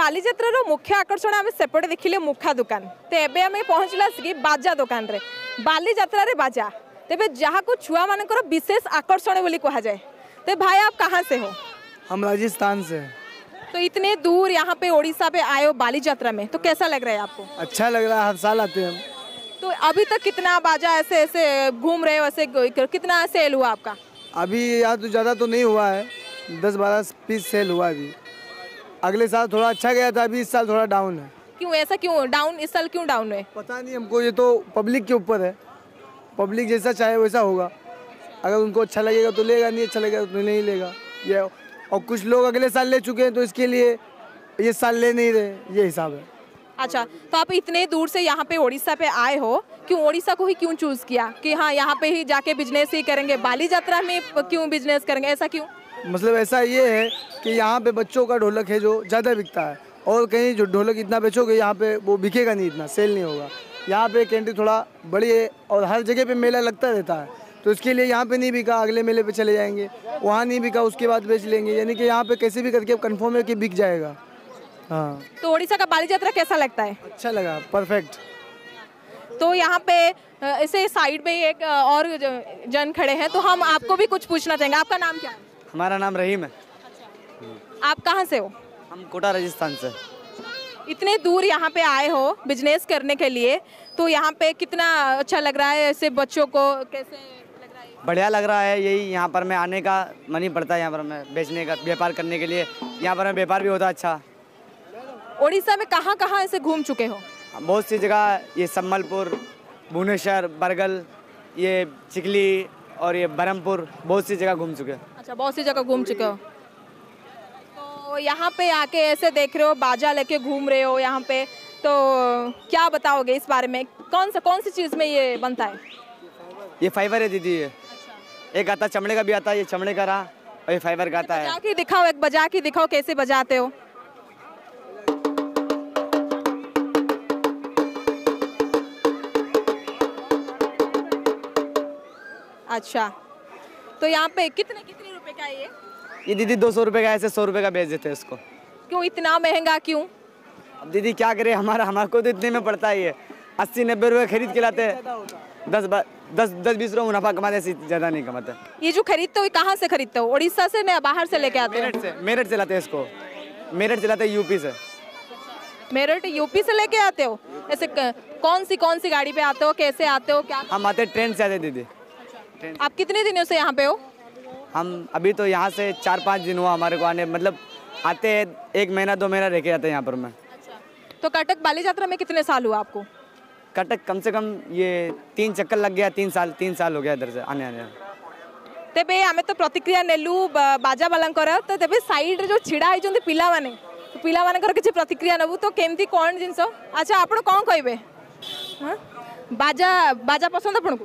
मुख्य आकर्षण आम सेपटे देखिले मुखा दुकान। तो एबे आम पहुँचला कि बाजा दुकान रे बाली यात्रा रे बाजा। तेबे जहाँ को छुआ मानकर विशेष आकर्षण बोली कहा जाए तो भाई आप कहाँ से हो? हम राजस्थान से। तो इतने दूर यहाँ पे उड़ीसा पे आए हो बाली यात्रा में तो कैसा लग रहा है आपको? अच्छा लग रहा है हर साल आते हैं तो अभी तक कितना बाजा ऐसे ऐसे घूम रहे हो ऐसे कितना सेल हुआ आपका? अभी यहाँ तो ज़्यादा तो नहीं हुआ है दस बारह पीस सेल हुआ अभी। अगले साल थोड़ा अच्छा गया था अभी इस साल थोड़ा डाउन है। क्यों ऐसा क्यों? डाउन इस साल क्यों डाउन है? पता नहीं हमको ये तो पब्लिक के ऊपर है। पब्लिक जैसा चाहे वैसा होगा। अगर उनको अच्छा लगेगा तो लेगा नहीं अच्छा लगेगा तो नहीं लेगा। ये और कुछ लोग अगले साल ले चुके हैं तो इसके लिए ये साल ले नहीं रहे ये हिसाब है। अच्छा तो आप इतने दूर से यहाँ पे उड़ीसा पे आए हो क्यों उड़ीसा को ही क्यों चूज़ किया? कि हाँ यहाँ पे ही जाके बिज़नेस ही करेंगे? बाली यात्रा में क्यों बिज़नेस करेंगे? ऐसा क्यों? मतलब ऐसा ये है कि यहाँ पे बच्चों का ढोलक है जो ज़्यादा बिकता है। और कहीं जो ढोलक इतना बेचोगे यहाँ पे वो बिकेगा नहीं इतना सेल नहीं होगा। यहाँ पे कैंटीन थोड़ा बड़ी है और हर जगह पे मेला लगता रहता है। तो इसके लिए यहाँ पे नहीं बिका अगले मेले पे चले जाएँगे। वहाँ नहीं बिका उसके बाद बेच लेंगे। यानी कि यहाँ पे कैसे भी करके कन्फर्म है कि बिक जाएगा। हाँ। तो उड़ीसा का बाली यात्रा कैसा लगता है? अच्छा लगा परफेक्ट तो यहाँ पे ऐसे साइड में एक और जन खड़े हैं। तो हम आपको भी कुछ पूछना चाहेंगे। आपका नाम क्या है? हमारा नाम रहीम है। आप कहाँ से हो? हम कोटा राजस्थान से। इतने दूर यहाँ पे आए हो बिज़नेस करने के लिए तो यहाँ पे कितना अच्छा लग रहा है ऐसे बच्चों को? कैसे लग रहा है? बढ़िया लग रहा है यही यहाँ पर मैं आने का मन ही पड़ता है यहाँ पर मैं बेचने का व्यापार करने के लिए। यहाँ पर मैं व्यापार भी होता अच्छा। उड़ीसा में कहाँ कहाँ ऐसे घूम चुके हो? बहुत सी जगह ये सम्बलपुर भुवनेश्वर बरगल ये चिकली और ये बरहमपुर बहुत सी जगह घूम चुके हैं। अच्छा बहुत सी जगह घूम चुके हो। तो यहाँ पे आके ऐसे देख रहे हो बाजा लेके घूम रहे हो यहाँ पे। तो क्या बताओगे इस बारे में? कौन सा कौन सी चीज़ में ये बनता है? ये फाइबर है दीदी ये। एक आता चमड़े का भी आता है ये चमड़े का रहा और ये फाइबर का आता है। बजा के दिखाओ एक बजा के दिखाओ कैसे बजाते हो। अच्छा तो यहाँ पे कितने कितने रुपए का ये? ये दीदी दो सौ रुपये का ऐसे सौ रुपये का बेच देते हैं इसको। क्यों इतना महँगा क्यों? अब दीदी क्या करे हमारा हमारे को तो इतने में पड़ता ही है अस्सी नब्बे रुपये खरीद के लाते हैं। दस बा- दस दस बीस रुपये मुनाफा कमाते हैं, ज़्यादा नहीं कमाते। ये जो खरीदते हो कहाँ से खरीदते हो? उड़ीसा से या बाहर से लेके आते मेरठ से मेरठ से लाते हैं इसको। मेरठ से लाते हैं यूपी से। मेरठ यूपी से लेके आते हो? ऐसे कौन सी कौन सी गाड़ी पे आते हो? कैसे आते हो? क्या हम आते हैं ट्रेन से आते दीदी। आप कितने दिनों से यहाँ पे हो? हम अभी तो यहाँ से चार पाँच दिन हुआ हमारे को आने मतलब आते हैं एक महीना दो महीना रह के जाते हैं यहाँ पर मैं। अच्छा। तो कटक बाली यात्रा में कितने साल हुआ आपको? कटक कम से कम ये तीन चक्कर लग गया तीन साल तीन साल हो गया इधर से आने आने। तेबे आमे तो प्रतिक्रिया नेलु बाजा बालांकर तो तेबे साइड जो छिड़ा होइजंती पिला माने पिला मानकर किछि प्रतिक्रिया नबु तो केमती कोन जिंस अच्छा आपण कोन कहबे हाँ बाजा बाजा पसंद आपण को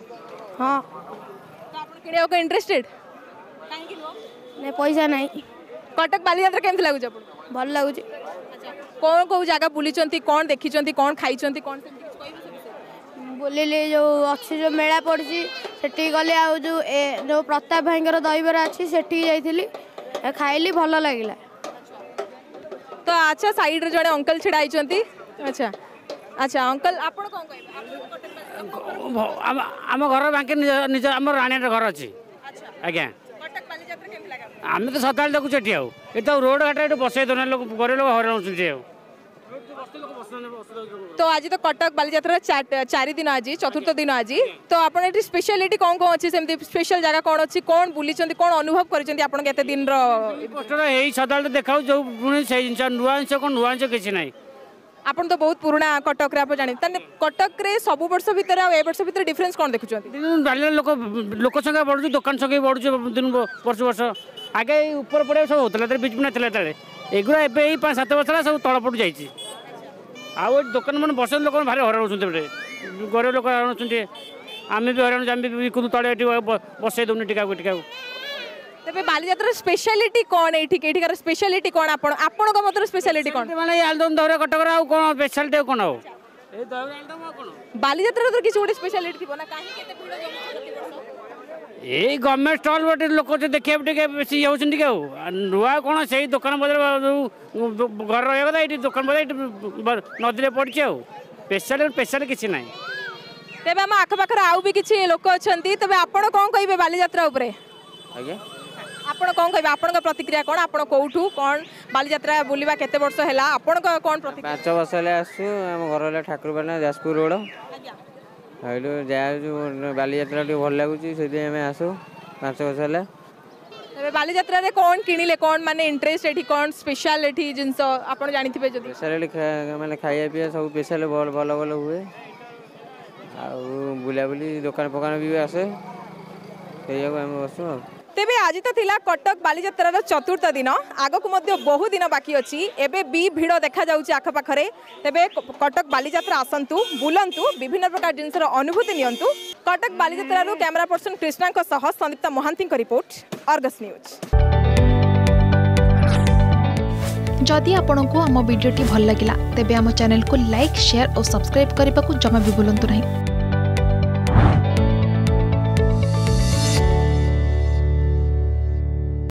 हाँ तो आपण केडे इंटरेस्टेड ନୁହଁ ନାଇଁ ପଇସା ନାହିଁ କଟକ ବାଲିଯାତ୍ରା କେମିତି ଲାଗୁଛି ଆପଣଙ୍କୁ ଭଲ ଲାଗୁଛି କ'ଣ କେଉଁ ଜାଗା ବୁଲିଛନ୍ତି କ'ଣ ଦେଖିଛନ୍ତି କ'ଣ ଖାଇଛନ୍ତି କ'ଣ ସେମିତି କିଛି କହିବେ ସେ ବିଷୟରେ? ବୁଲିଲି ଯେଉଁ ଅଛି ଯେଉଁ ମେଳା ପଡ଼ିଛି ସେଠିକି ଗଲି ଆଉ ଯେଉଁ ଏ ଯେଉଁ ପ୍ରତାପ ଭାଇଙ୍କର ଦହିବରା ଅଛି ସେଠିକି ଯାଇଥିଲି ଏ ଖାଇଲି ଭଲ ଲାଗିଲା ତ ଆଚ୍ଛା ସାଇଡ୍ରେ ଜଣେ ଅଙ୍କଲ ଛିଡ଼ା ହେଇଛନ୍ତି ଆଚ୍ଛା ଆଚ୍ଛା ଅଙ୍କଲ ଆପଣ କ'ଣ କହିବେ ଆପଣଙ୍କୁ କଟକ ବାଲିଯାତ୍ରା- ଆମ ଆମ ଘର ବାଙ୍କେ ନିଜ ନିଜ ଆମର ରାଣୀର ଘର ଅଛି ଆଜ୍ଞା ଆମେ ତ ସଦାବେଳେ ଦେଖୁଛୁ ଏଠି ଆଉ। ଏଠି ଆଉ ରୋଡ଼ ଘାଟ ଏଠି ବସେଇ ଦେଉନାହିଁ ଲୋକ ଗରିବ ଲୋକ ହଇରାଣ ହେଉଛନ୍ତି ଆଉ। তো আজি তো কটক বালিযাত্রার চারি দিন আজি চতুর্থ দিন আজি তো আপনার এটি স্পেশালিটি কোন কোন আছে সেমতি স্পেশাল জায়গা কোন আছে কোন বুলিছন্তি কোন অনুভব করিছন্তি আপনার কেতে দিন র এই সদাল দেখাও যে পুনি সেই জিনিস নূয়া কোন নূয়া কিছু নাই ଆପଣ ତ ବହୁତ ପୁରୁଣା କଟକରେ ଆପଣ ଜାଣିବେ ତାହେଲେ କଟକରେ ସବୁ ବର୍ଷ ଭିତରେ ଆଉ ଏ ବର୍ଷ ଭିତରେ ଡିଫରେନ୍ସ କ'ଣ ଦେଖୁଛନ୍ତି ଦିନକୁ ବାଲିର ଲୋକ ଲୋକ ସଂଖ୍ୟା ବଢ଼ୁଛି ଦୋକାନ ସଂଖ୍ୟା ବି ବଢ଼ୁଛି ଦିନ ବର୍ଷ ବର୍ଷ ଆଗେ ଏଇ ଉପର ପଡ଼ିଆ ସବୁ ହେଉଥିଲା ତାର ବିଜୁ ନଥିଲା ତାଳେ ଏଗୁଡ଼ା ଏବେ ଏଇ ପାଞ୍ଚ ସାତ ବର୍ଷ ହେଲା ସବୁ ତଳ ପଟୁ ଯାଇଛି ଆଉ ଏଠି ଦୋକାନ ମାନେ ବସନ୍ତି ଲୋକମାନେ ଭାରି ହଇରାଣ ହେଉଛନ୍ତି ଏପଟେ ଗରିବ ଲୋକ ହଇରାଣ ହେଉଛନ୍ତି ଆମେ ବି ହଇରାଣ ଆମେ ବି ବିକୁଛୁ ତଳେ ଏଠି ବ- ବସେଇ ଦେଉନି ଟିକାକୁ ଟିକାକୁ ତେବେ ବାଲିଯାତ୍ରାର ସ୍ପେଶାଲିଟି କ'ଣ ଏଇଠି ଏଠିକାର ସ୍ପେଶାଲିଟି କ'ଣ ଆପଣ ଆପଣଙ୍କ ମତରେ ସ୍ପେଶାଲିଟି କ'ଣ ମାନେ ଏଇ ଆଳୁଦମ ଦହିବରା କଟକର ଆଉ କ'ଣ ସ୍ପେଶାଲିଟି ଆଉ କ'ଣ ଆଉ ଏଇ ଦହିବରା ଆଳୁଦମ ଆଉ କ'ଣ ବାଲିଯାତ୍ରାର ତ କିଛି ଗୋଟେ ସ୍ପେଶାଲିଟି ଥିବ ନା କାହିଁକି ଏତେ ଭିଡ଼ ଜମୁଛି ପ୍ରତିବର୍ଷ ଏଇ ଗଭର୍ଣ୍ଣମେଣ୍ଟ ଷ୍ଟଲ୍ ଗୋଟେ ଲୋକ ତ ଦେଖିବାକୁ ଟିକେ ବେଶୀ ଇଏ ହେଉଛନ୍ତି ଟିକେ ଆଉ ଆଉ ନୂଆ କ'ଣ ସେଇ ଦୋକାନ ବଜାର ଯେଉଁ ଘର ରହିବା କଥା ଏଇଠି ଦୋକାନ ବଜାର ଏଇଠି ବ- ନଦୀରେ ପଡ଼ିଛି ଆଉ ସ୍ପେଶାଲ ସ୍ପେଶାଲ କିଛି ନାହିଁ ତେବେ ଆମ ଆଖପାଖରେ ଆଉ ବି କିଛି ଲୋକ ଅଛନ୍ତି ତେବେ ଆପଣ କ'ଣ କହିବେ ବାଲିଯାତ୍ରା ଉପରେ ଆଜ୍ଞା ଆପଣ କ'ଣ କହିବେ ଆପଣଙ୍କ ପ୍ରତିକ୍ରିୟା କ'ଣ ଆପଣ କୋଉଠୁ କ'ଣ ବାଲିଯାତ୍ରା ବୁଲିବା କେତେ ବର୍ଷ ହେଲା ଆପଣଙ୍କ କ'ଣ ପ୍ରତିକ୍ରିୟା ପାଞ୍ଚ ବର୍ଷ ହେଲା ଆସୁଛୁ ଆମ ଘର ହେଲା ଠାକୁରପାଟଣା ଯାଜପୁର ରୋଡ଼ ସେଇଠୁ ଯାଉଛୁ ବାଲିଯାତ୍ରା ଟିକେ ଭଲ ଲାଗୁଛି ସେଥିପାଇଁ ଆମେ ଆସୁ ପାଞ୍ଚ ବର୍ଷ ହେଲା ତେବେ ବାଲିଯାତ୍ରାରେ କ'ଣ କିଣିଲେ କ'ଣ ମାନେ ଇଣ୍ଟରେଷ୍ଟ ଏଠି କ'ଣ ସ୍ପେଶାଲ ଏଠି ଜିନିଷ ଆପଣ ଜାଣିଥିବେ ଯଦି ସ୍ପେଶାଲ ମାନେ ଖାଇବା ପିଇବା ସବୁ ସ୍ପେଶାଲ ଭଲ ଭଲ ଭଲ ହୁଏ ଆଉ ବୁଲାବୁଲି ଦୋକାନ ଫୋକାନ ବି ଆସେ ସେଇଆକୁ ଆମେ ବସୁ ଆଉ তেবে আজ তো লা কটক বালিযাত্রার চতুর্থ দিন আগক বহু দিন বাকি অছি এবে বি ভিড় দেখা যাচ্ছে আখপাখে তেবে কটক বালিযাত্রা আসন্তু বুলন্তু বিভিন্ন প্রকার জিনিসের অনুভূতি নিয়ন্তু কটক বালিযাত্রার ক্যামেরা পর্সন কৃষ্ণাঙ্ক সহ Sandipta Mohanty report Argus news যদি আপনার আমার ভিডিওটি ভালো লাগিলা তেবে আমার চ্যানেলকে লাইক সেয়ার ও সবসক্রাইব করা জমা বি ভুলতু না